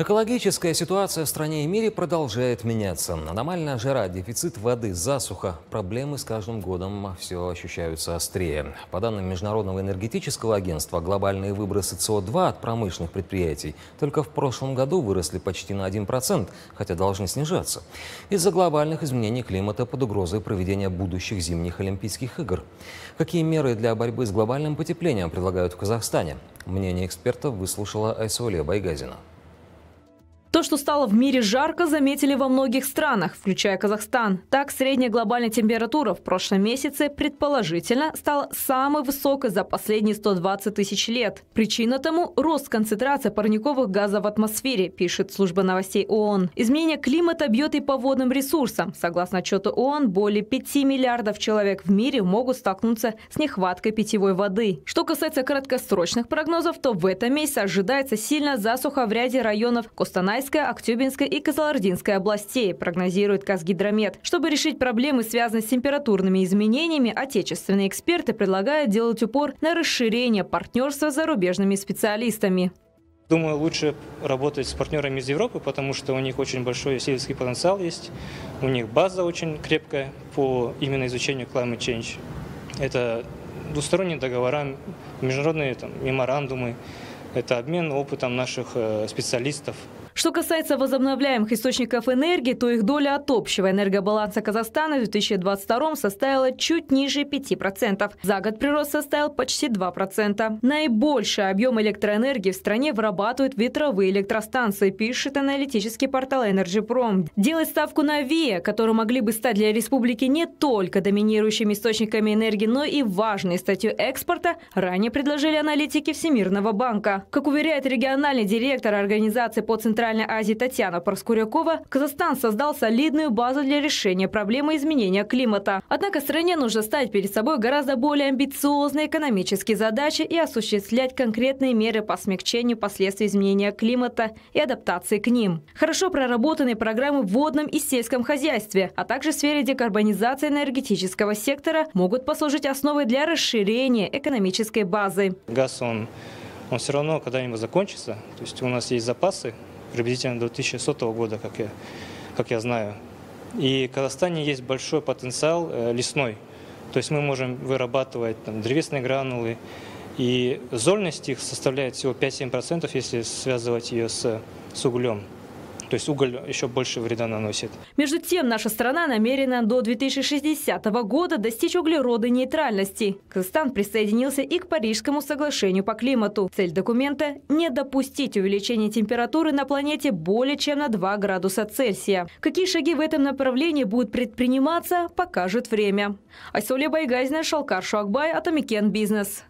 Экологическая ситуация в стране и мире продолжает меняться. Аномальная жара, дефицит воды, засуха. Проблемы с каждым годом все ощущаются острее. По данным Международного энергетического агентства, глобальные выбросы СО2 от промышленных предприятий только в прошлом году выросли почти на 1%, хотя должны снижаться. Из-за глобальных изменений климата под угрозой проведения будущих зимних Олимпийских игр. Какие меры для борьбы с глобальным потеплением предлагают в Казахстане? Мнение экспертов выслушала Айсолия Байгазина. То, что стало в мире жарко, заметили во многих странах, включая Казахстан. Так, средняя глобальная температура в прошлом месяце, предположительно, стала самой высокой за последние 120 тысяч лет. Причина тому – рост концентрации парниковых газов в атмосфере, пишет служба новостей ООН. Изменение климата бьет и по водным ресурсам. Согласно отчету ООН, более 5 миллиардов человек в мире могут столкнуться с нехваткой питьевой воды. Что касается краткосрочных прогнозов, то в этом месяце ожидается сильная засуха в ряде районов Костанайска, Уральской, Актюбинской и Козлординской областей, прогнозирует Казгидромет. Чтобы решить проблемы, связанные с температурными изменениями, отечественные эксперты предлагают делать упор на расширение партнерства с зарубежными специалистами. Думаю, лучше работать с партнерами из Европы, потому что у них очень большой сельский потенциал есть, у них база очень крепкая по именно изучению climate change. Это двусторонние договора, международные там, меморандумы, это обмен опытом наших э, специалистов. Что касается возобновляемых источников энергии, то их доля от общего энергобаланса Казахстана в 2022 составила чуть ниже 5%. За год прирост составил почти 2%. Наибольший объем электроэнергии в стране вырабатывают ветровые электростанции, пишет аналитический портал EnergyProm. Делать ставку на ВИА, которые могли бы стать для республики не только доминирующими источниками энергии, но и важной статью экспорта, ранее предложили аналитики Всемирного банка. Как уверяет региональный директор организации по Центральной Азии Татьяна Проскурякова, Казахстан создал солидную базу для решения проблемы изменения климата. Однако стране нужно ставить перед собой гораздо более амбициозные экономические задачи и осуществлять конкретные меры по смягчению последствий изменения климата и адаптации к ним. Хорошо проработанные программы в водном и сельском хозяйстве, а также в сфере декарбонизации энергетического сектора могут послужить основой для расширения экономической базы. Газ, он, он все равно когда-нибудь закончится. То есть у нас есть запасы приблизительно до 2100 года, как я, как я знаю. И в Казахстане есть большой потенциал э, лесной. То есть мы можем вырабатывать там, древесные гранулы, и зольность их составляет всего 5-7%, если связывать ее с, с углем. То есть уголь еще больше вреда наносит. Между тем, наша страна намерена до 2060 года достичь углеродной нейтральности. Казахстан присоединился и к Парижскому соглашению по климату. Цель документа – не допустить увеличения температуры на планете более чем на 2 градуса Цельсия. Какие шаги в этом направлении будут предприниматься, покажет время. Айсауле Байгазина, Шалкар Шуакбай, Атамекен Бизнес.